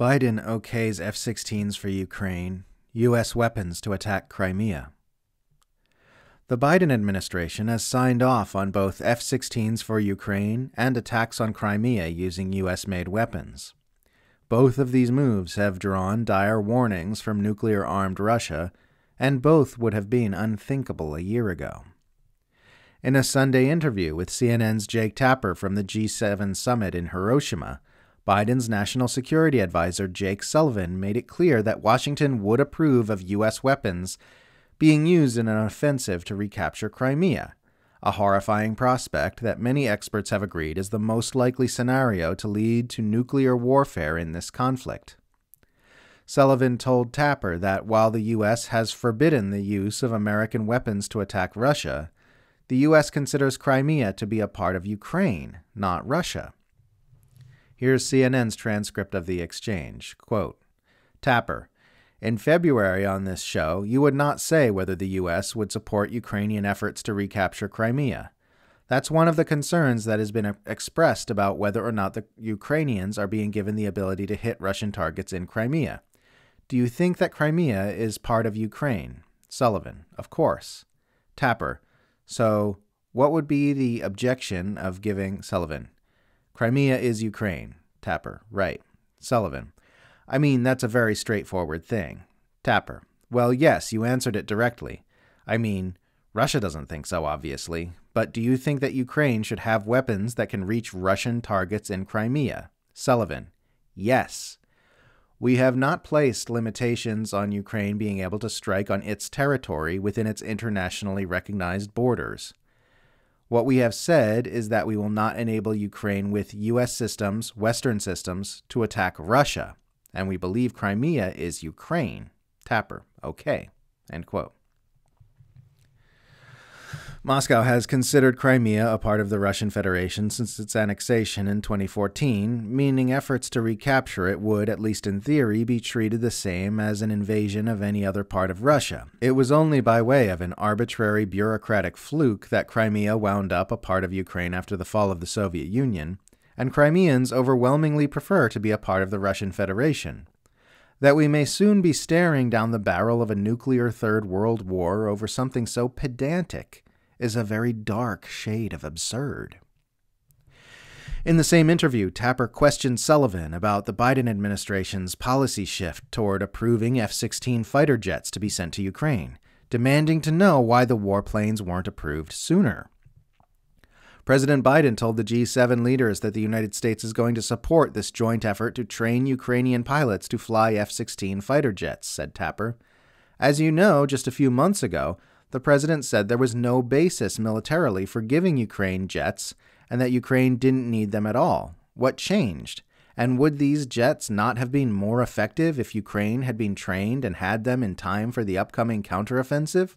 Biden okays F 16s for Ukraine, U.S. weapons to attack Crimea. The Biden administration has signed off on both F 16s for Ukraine and attacks on Crimea using U.S. made weapons. Both of these moves have drawn dire warnings from nuclear armed Russia, and both would have been unthinkable a year ago. In a Sunday interview with CNN's Jake Tapper from the G7 summit in Hiroshima, Biden's national security advisor Jake Sullivan made it clear that Washington would approve of U.S. weapons being used in an offensive to recapture Crimea, a horrifying prospect that many experts have agreed is the most likely scenario to lead to nuclear warfare in this conflict. Sullivan told Tapper that while the U.S. has forbidden the use of American weapons to attack Russia, the U.S. considers Crimea to be a part of Ukraine, not Russia. Here's CNN's transcript of the exchange. Quote, Tapper, in February on this show, you would not say whether the U.S. would support Ukrainian efforts to recapture Crimea. That's one of the concerns that has been expressed about whether or not the Ukrainians are being given the ability to hit Russian targets in Crimea. Do you think that Crimea is part of Ukraine? Sullivan, of course. Tapper, so what would be the objection of giving Sullivan? Crimea is Ukraine. Tapper. Right. Sullivan. I mean, that's a very straightforward thing. Tapper. Well, yes, you answered it directly. I mean, Russia doesn't think so, obviously. But do you think that Ukraine should have weapons that can reach Russian targets in Crimea? Sullivan. Yes. We have not placed limitations on Ukraine being able to strike on its territory within its internationally recognized borders. What we have said is that we will not enable Ukraine with U.S. systems, Western systems, to attack Russia, and we believe Crimea is Ukraine. Tapper, okay. End quote. Moscow has considered Crimea a part of the Russian Federation since its annexation in 2014, meaning efforts to recapture it would, at least in theory, be treated the same as an invasion of any other part of Russia. It was only by way of an arbitrary bureaucratic fluke that Crimea wound up a part of Ukraine after the fall of the Soviet Union, and Crimeans overwhelmingly prefer to be a part of the Russian Federation that we may soon be staring down the barrel of a nuclear Third World War over something so pedantic is a very dark shade of absurd. In the same interview, Tapper questioned Sullivan about the Biden administration's policy shift toward approving F 16 fighter jets to be sent to Ukraine, demanding to know why the warplanes weren't approved sooner. President Biden told the G7 leaders that the United States is going to support this joint effort to train Ukrainian pilots to fly F 16 fighter jets, said Tapper. As you know, just a few months ago, the president said there was no basis militarily for giving Ukraine jets and that Ukraine didn't need them at all. What changed? And would these jets not have been more effective if Ukraine had been trained and had them in time for the upcoming counteroffensive?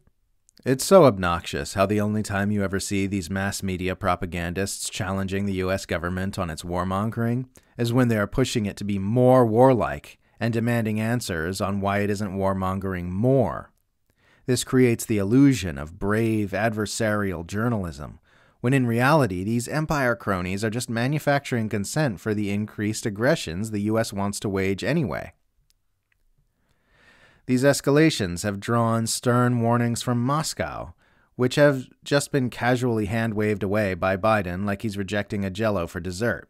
It's so obnoxious how the only time you ever see these mass media propagandists challenging the US government on its warmongering is when they are pushing it to be more warlike and demanding answers on why it isn't warmongering more. This creates the illusion of brave adversarial journalism, when in reality, these empire cronies are just manufacturing consent for the increased aggressions the U.S. wants to wage anyway. These escalations have drawn stern warnings from Moscow, which have just been casually hand waved away by Biden like he's rejecting a jello for dessert.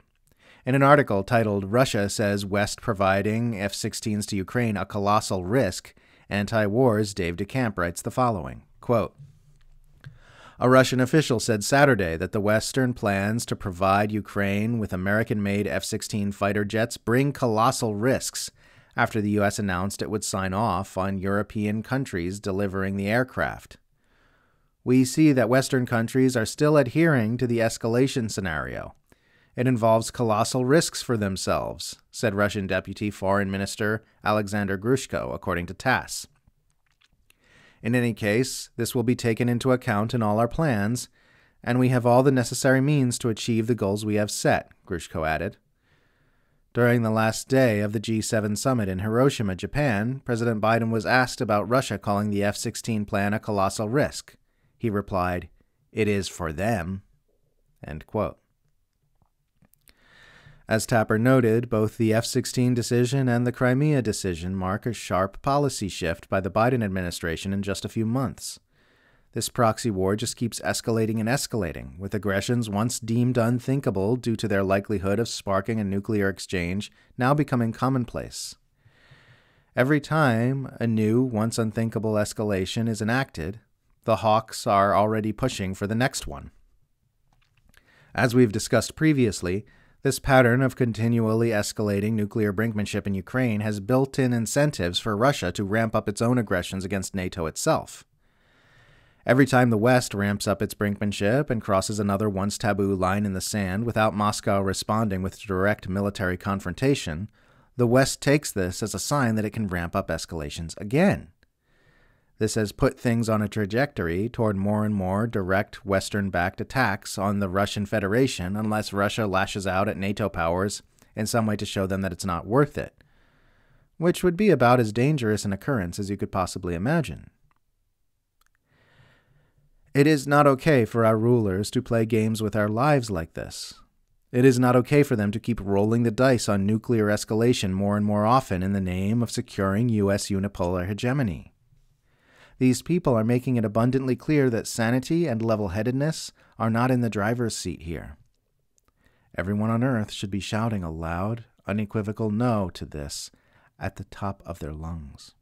In an article titled Russia Says West Providing F 16s to Ukraine a Colossal Risk, Antiwar's Dave DeCamp writes the following quote, A Russian official said Saturday that the Western plans to provide Ukraine with American made F 16 fighter jets bring colossal risks after the U.S. announced it would sign off on European countries delivering the aircraft. We see that Western countries are still adhering to the escalation scenario. It involves colossal risks for themselves, said Russian Deputy Foreign Minister Alexander Grushko, according to TASS. In any case, this will be taken into account in all our plans, and we have all the necessary means to achieve the goals we have set, Grushko added. During the last day of the G7 summit in Hiroshima, Japan, President Biden was asked about Russia calling the F 16 plan a colossal risk. He replied, It is for them. As Tapper noted, both the F 16 decision and the Crimea decision mark a sharp policy shift by the Biden administration in just a few months. This proxy war just keeps escalating and escalating, with aggressions once deemed unthinkable due to their likelihood of sparking a nuclear exchange now becoming commonplace. Every time a new, once unthinkable escalation is enacted, the hawks are already pushing for the next one. As we've discussed previously, this pattern of continually escalating nuclear brinkmanship in Ukraine has built in incentives for Russia to ramp up its own aggressions against NATO itself. Every time the West ramps up its brinkmanship and crosses another once taboo line in the sand without Moscow responding with direct military confrontation, the West takes this as a sign that it can ramp up escalations again. This has put things on a trajectory toward more and more direct Western backed attacks on the Russian Federation unless Russia lashes out at NATO powers in some way to show them that it's not worth it, which would be about as dangerous an occurrence as you could possibly imagine. It is not okay for our rulers to play games with our lives like this. It is not okay for them to keep rolling the dice on nuclear escalation more and more often in the name of securing U.S. unipolar hegemony. These people are making it abundantly clear that sanity and level headedness are not in the driver's seat here. Everyone on earth should be shouting a loud, unequivocal no to this at the top of their lungs.